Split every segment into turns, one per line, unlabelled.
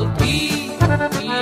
I'll be.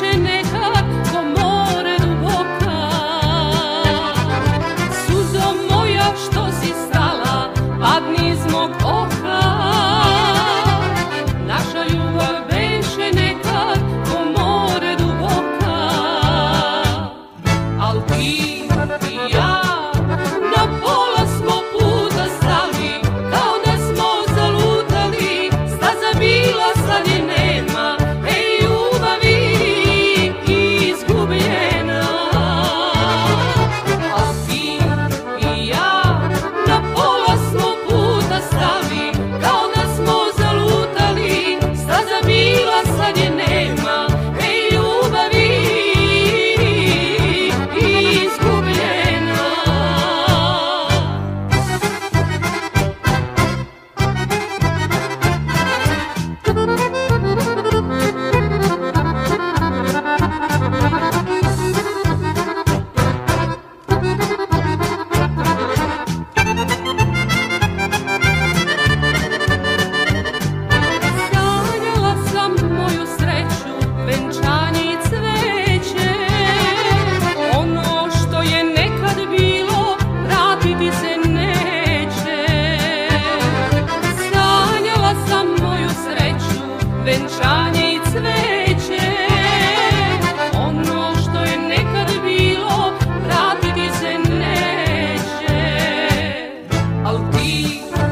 Passionate we